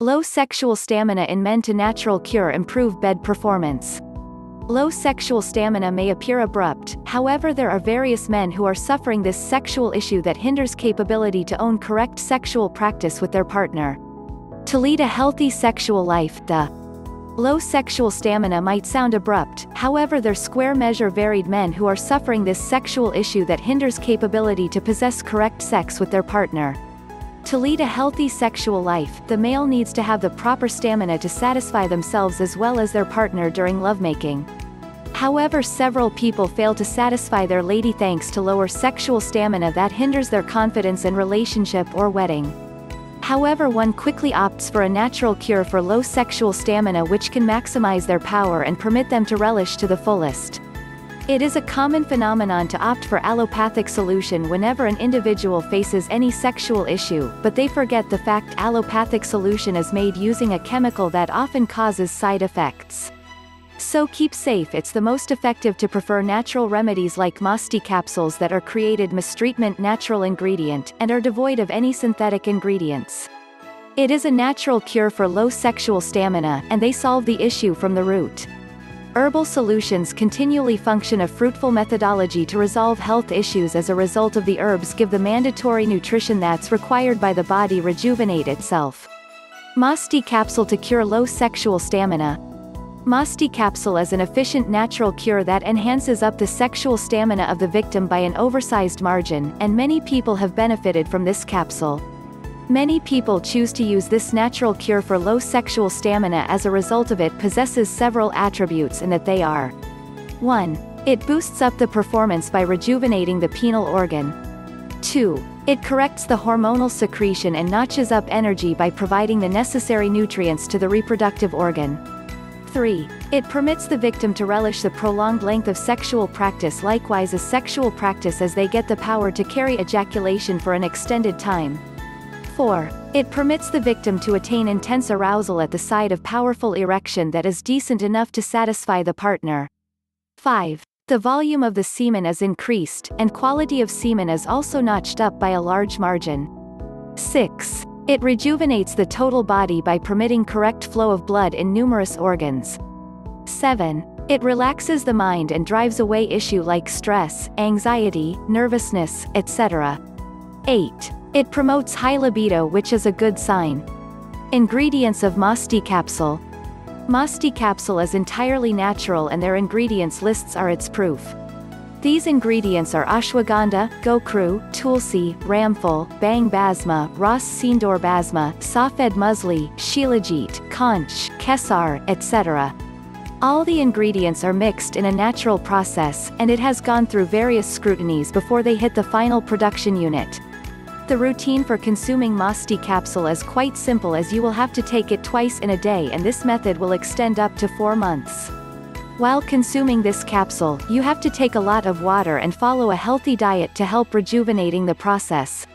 Low sexual stamina in men to natural cure improve bed performance. Low sexual stamina may appear abrupt, however there are various men who are suffering this sexual issue that hinders capability to own correct sexual practice with their partner. To lead a healthy sexual life, the low sexual stamina might sound abrupt, however there square measure varied men who are suffering this sexual issue that hinders capability to possess correct sex with their partner. To lead a healthy sexual life, the male needs to have the proper stamina to satisfy themselves as well as their partner during lovemaking. However several people fail to satisfy their lady thanks to lower sexual stamina that hinders their confidence in relationship or wedding. However one quickly opts for a natural cure for low sexual stamina which can maximize their power and permit them to relish to the fullest. It is a common phenomenon to opt for allopathic solution whenever an individual faces any sexual issue, but they forget the fact allopathic solution is made using a chemical that often causes side effects. So keep safe it's the most effective to prefer natural remedies like Masti capsules that are created mistreatment natural ingredient and are devoid of any synthetic ingredients. It is a natural cure for low sexual stamina and they solve the issue from the root. Herbal solutions continually function a fruitful methodology to resolve health issues as a result of the herbs give the mandatory nutrition that's required by the body rejuvenate itself. Masti capsule to cure low sexual stamina. Masti capsule is an efficient natural cure that enhances up the sexual stamina of the victim by an oversized margin, and many people have benefited from this capsule. Many people choose to use this natural cure for low sexual stamina as a result of it possesses several attributes in that they are 1. It boosts up the performance by rejuvenating the penile organ. 2. It corrects the hormonal secretion and notches up energy by providing the necessary nutrients to the reproductive organ. 3. It permits the victim to relish the prolonged length of sexual practice likewise a sexual practice as they get the power to carry ejaculation for an extended time. 4. It permits the victim to attain intense arousal at the side of powerful erection that is decent enough to satisfy the partner. 5. The volume of the semen is increased, and quality of semen is also notched up by a large margin. 6. It rejuvenates the total body by permitting correct flow of blood in numerous organs. 7. It relaxes the mind and drives away issue like stress, anxiety, nervousness, etc. 8. It promotes high libido which is a good sign. Ingredients of Masti capsule. Masti capsule is entirely natural and their ingredients lists are its proof. These ingredients are ashwagandha, gokhru, tulsi, ramphel, bang bhasma, ras sindoor bhasma, safed musli, shilajit, conch, kesar, etc. All the ingredients are mixed in a natural process, and it has gone through various scrutinies before they hit the final production unit. The routine for consuming Masti capsule is quite simple as you will have to take it twice in a day and this method will extend up to 4 months. While consuming this capsule, you have to take a lot of water and follow a healthy diet to help rejuvenating the process.